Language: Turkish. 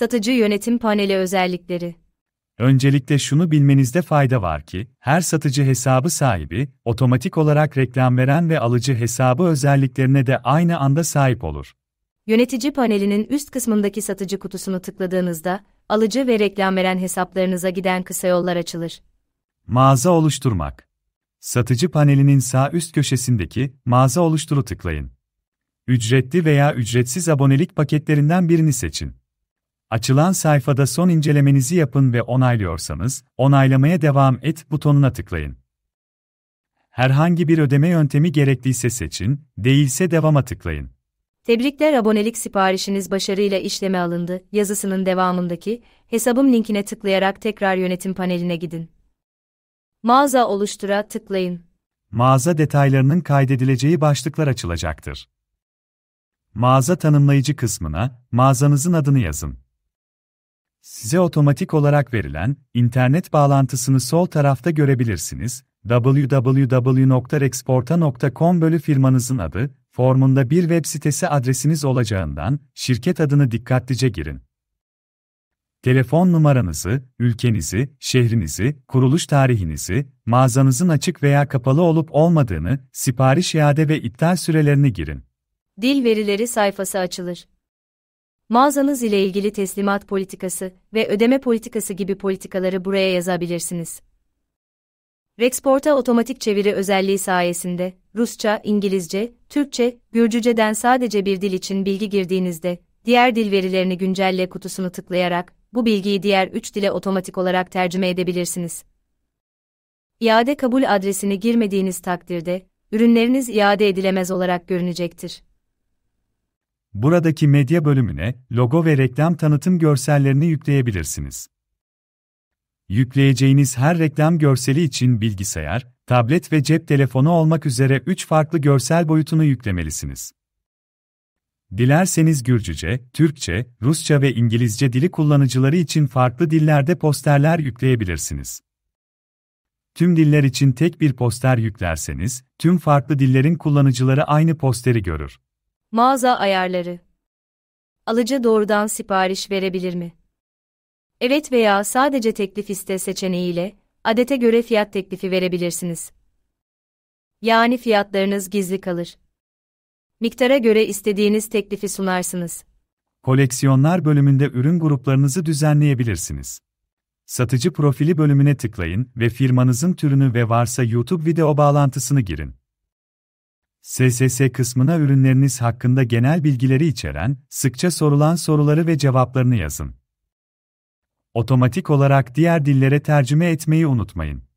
Satıcı yönetim paneli özellikleri. Öncelikle şunu bilmenizde fayda var ki, her satıcı hesabı sahibi, otomatik olarak reklam veren ve alıcı hesabı özelliklerine de aynı anda sahip olur. Yönetici panelinin üst kısmındaki satıcı kutusunu tıkladığınızda, alıcı ve reklam veren hesaplarınıza giden kısa yollar açılır. Mağaza oluşturmak. Satıcı panelinin sağ üst köşesindeki Mağaza oluşturu tıklayın. Ücretli veya ücretsiz abonelik paketlerinden birini seçin. Açılan sayfada son incelemenizi yapın ve onaylıyorsanız, onaylamaya devam et butonuna tıklayın. Herhangi bir ödeme yöntemi gerekliyse seçin, değilse devama tıklayın. Tebrikler abonelik siparişiniz başarıyla işleme alındı yazısının devamındaki hesabım linkine tıklayarak tekrar yönetim paneline gidin. Mağaza oluştura tıklayın. Mağaza detaylarının kaydedileceği başlıklar açılacaktır. Mağaza tanımlayıcı kısmına mağazanızın adını yazın. Size otomatik olarak verilen internet bağlantısını sol tarafta görebilirsiniz. www.rexporta.com bölü firmanızın adı, formunda bir web sitesi adresiniz olacağından şirket adını dikkatlice girin. Telefon numaranızı, ülkenizi, şehrinizi, kuruluş tarihinizi, mağazanızın açık veya kapalı olup olmadığını, sipariş iade ve iptal sürelerini girin. Dil verileri sayfası açılır. Mağazanız ile ilgili teslimat politikası ve ödeme politikası gibi politikaları buraya yazabilirsiniz. Rexport'a otomatik çeviri özelliği sayesinde Rusça, İngilizce, Türkçe, Gürcüce'den sadece bir dil için bilgi girdiğinizde, diğer dil verilerini güncelle kutusunu tıklayarak bu bilgiyi diğer 3 dile otomatik olarak tercüme edebilirsiniz. İade kabul adresini girmediğiniz takdirde, ürünleriniz iade edilemez olarak görünecektir. Buradaki medya bölümüne logo ve reklam tanıtım görsellerini yükleyebilirsiniz. Yükleyeceğiniz her reklam görseli için bilgisayar, tablet ve cep telefonu olmak üzere 3 farklı görsel boyutunu yüklemelisiniz. Dilerseniz Gürcüce, Türkçe, Rusça ve İngilizce dili kullanıcıları için farklı dillerde posterler yükleyebilirsiniz. Tüm diller için tek bir poster yüklerseniz, tüm farklı dillerin kullanıcıları aynı posteri görür. Mağaza ayarları. Alıcı doğrudan sipariş verebilir mi? Evet veya sadece teklif iste seçeneğiyle adete göre fiyat teklifi verebilirsiniz. Yani fiyatlarınız gizli kalır. Miktara göre istediğiniz teklifi sunarsınız. Koleksiyonlar bölümünde ürün gruplarınızı düzenleyebilirsiniz. Satıcı profili bölümüne tıklayın ve firmanızın türünü ve varsa YouTube video bağlantısını girin. SSS kısmına ürünleriniz hakkında genel bilgileri içeren, sıkça sorulan soruları ve cevaplarını yazın. Otomatik olarak diğer dillere tercüme etmeyi unutmayın.